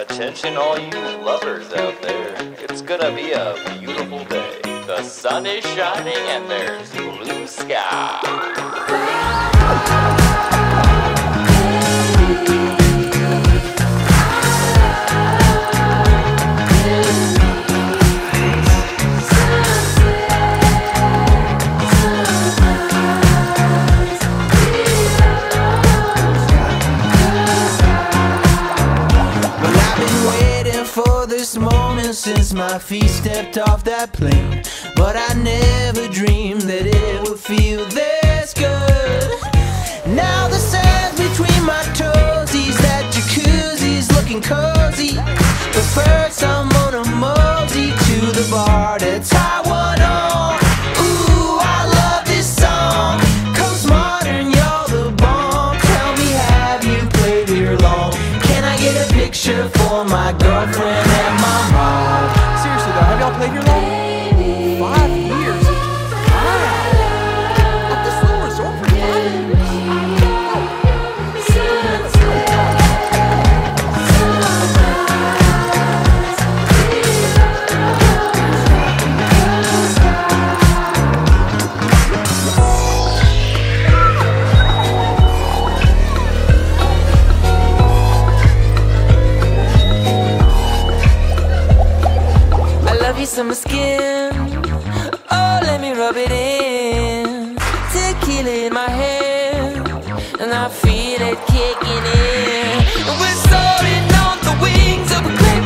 Attention, all you lovers out there. It's gonna be a beautiful day. The sun is shining and there's since my feet stepped off that plane. But I never dreamed that it would feel this good. Now the sand between my toes, he's that jacuzzi's looking cozy. But first, I'm on a mosey to the bar to tie one on. Ooh, I love this song. Coast Modern, you're the bomb. Tell me, have you played here long? Can I get a picture for my girlfriend crease on my skin. Oh, let me rub it in. Tequila in my hand. And I feel it kicking in. We're soaring on the wings of a